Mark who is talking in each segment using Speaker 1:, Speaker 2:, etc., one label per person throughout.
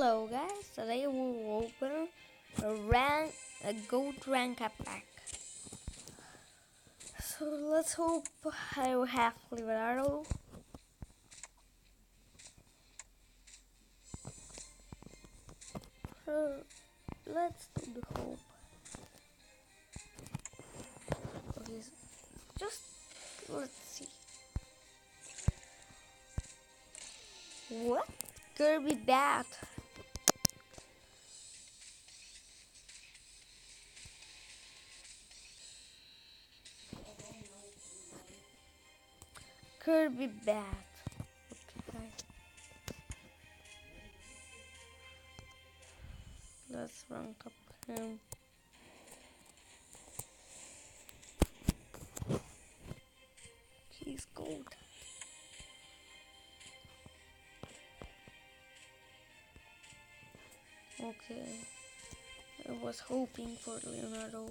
Speaker 1: Hello guys, today we'll open a rank, a gold rank pack. So let's hope I will have Leonardo. So let's do the hope. Okay, just let's see. What? Kirby Bat. Kirby Bat. Okay. Let's rank up him. He's gold. Okay. I was hoping for Leonardo.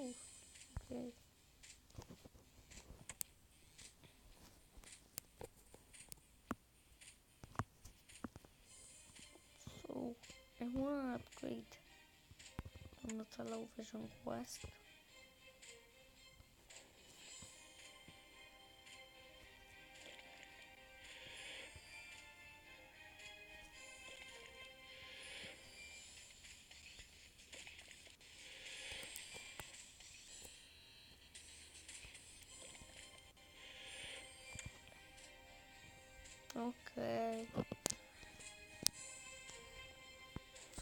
Speaker 1: Oh, okay. So, I want to upgrade on the television quest. Okay.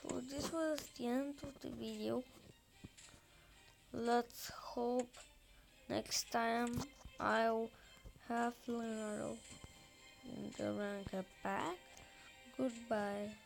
Speaker 1: So this was the end of the video. Let's hope next time I'll have Leonardo in the rank pack. Goodbye.